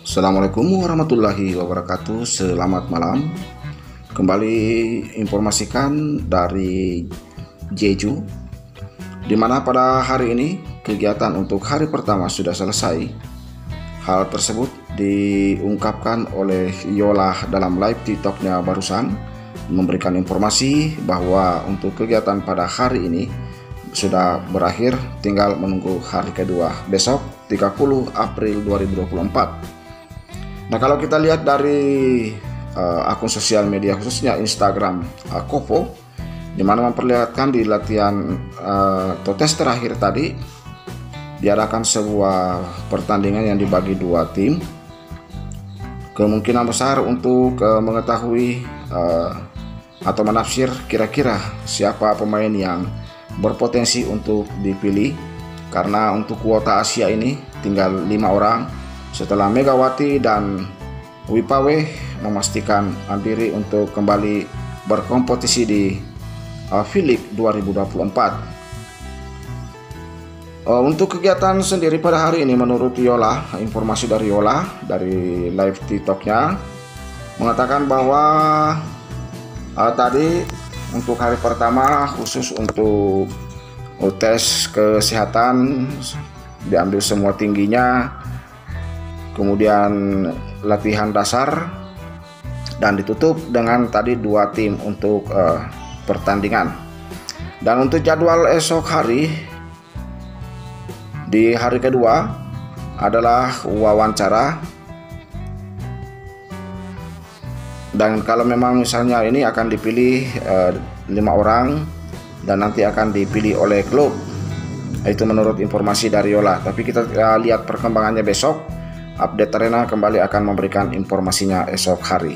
Assalamualaikum warahmatullahi wabarakatuh. Selamat malam. Kembali informasikan dari Jeju Di mana pada hari ini kegiatan untuk hari pertama sudah selesai. Hal tersebut diungkapkan oleh Yola dalam live tiktoknya barusan Memberikan informasi bahwa untuk kegiatan pada hari ini sudah berakhir tinggal menunggu hari kedua. Besok 30 April 2024 nah kalau kita lihat dari uh, akun sosial media khususnya Instagram uh, Kopo di mana memperlihatkan di latihan uh, atau tes terakhir tadi diadakan sebuah pertandingan yang dibagi dua tim. Kemungkinan besar untuk uh, mengetahui uh, atau menafsir kira-kira siapa pemain yang berpotensi untuk dipilih. Karena untuk kuota Asia ini tinggal lima orang setelah Megawati dan Wipawe memastikan diri untuk kembali berkompetisi di uh, Philip 2024. Uh, untuk kegiatan sendiri pada hari ini menurut Yola, informasi dari Yola dari live TikToknya mengatakan bahwa uh, tadi untuk hari pertama khusus untuk tes kesehatan diambil semua tingginya kemudian latihan dasar dan ditutup dengan tadi dua tim untuk uh, pertandingan. Dan untuk jadwal esok hari di hari kedua adalah wawancara. Dan kalau memang misalnya ini akan dipilih uh, lima orang dan nanti akan dipilih oleh klub itu menurut informasi dari Yola. Tapi kita uh, lihat perkembangannya besok update arena kembali akan memberikan informasinya esok hari